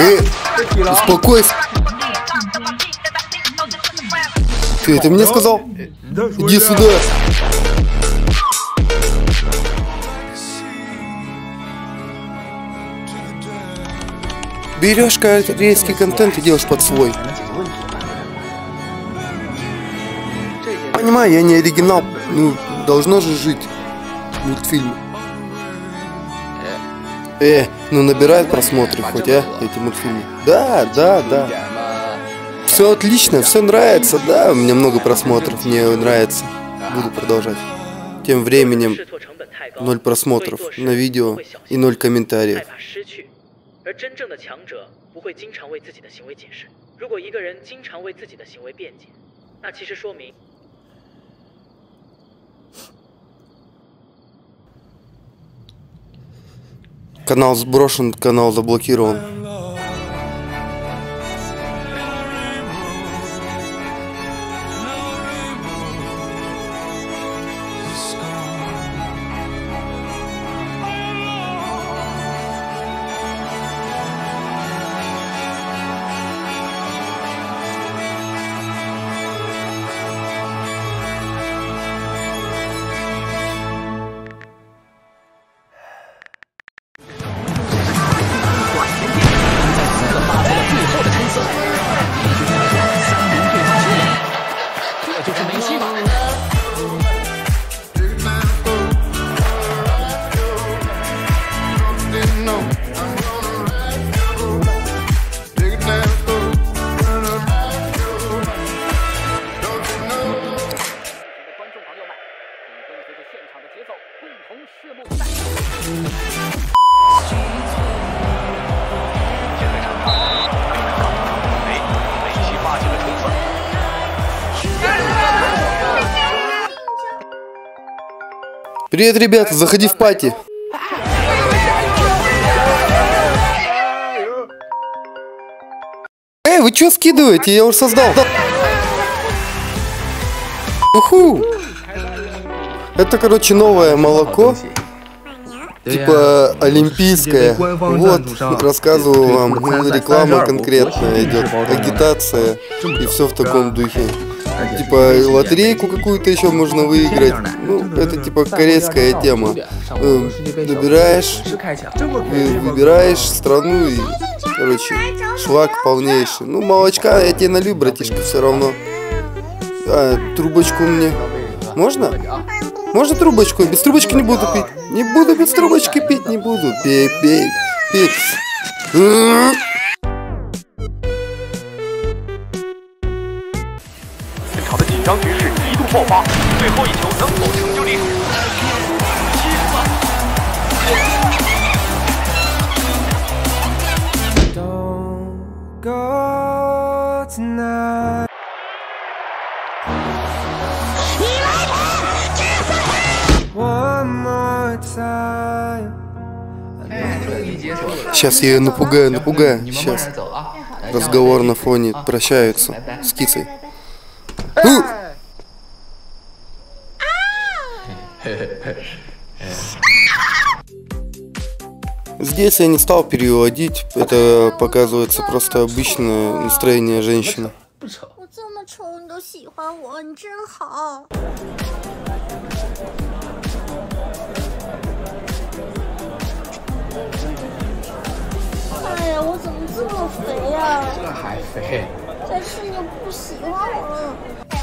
Эй, успокойся. Ты это мне сказал? Иди сюда. Берешь корейский контент и делаешь под свой. Понимаю, я не оригинал. Ну, должно же жить мультфильм. Э, ну набирает просмотры хоть, а, эти мультфильмы. Да, да, да. Все отлично, все нравится, да, у меня много просмотров, мне нравится. Буду продолжать. Тем временем ноль просмотров на видео и ноль комментариев. 而真正的强者不会经常为自己的行为解释。如果一个人经常为自己的行为辩解，那其实说明。 Канал сброшен, канал заблокирован. Привет, ребята, заходи в пати. Эй, вы что скидываете? Я уже создал. Уху! Это, короче, новое молоко. Типа олимпийское. Вот, рассказываю вам. Реклама конкретная идет. Агитация. И все в таком духе. Типа лотерейку какую-то еще можно выиграть. Ну, это типа корейская тема. Добираешь, выбираешь страну и, короче, шлак полнейший. Ну, молочка я тебе налью, братишка, все равно. А, трубочку мне. Можно? Можно трубочку? Без трубочки не буду пить. Не буду без трубочки пить, не буду. Пей, пей, пей. 张局势一度爆发，最后一球能否成就历史？七分。Сейчас я ее напугаю, напугаю. Сейчас. Разговор на фоне прощаются с кицей. Здесь я не стал переводить, это показывается просто обычное настроение женщины.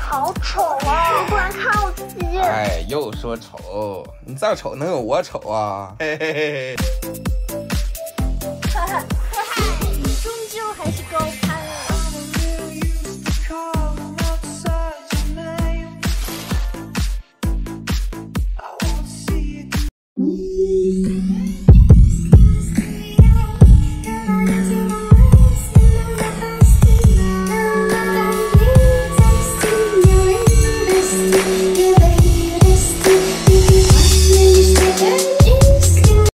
好丑啊！不然看我自己。哎，又说丑，你再丑能有我丑啊？嘿嘿。终究还是高攀了。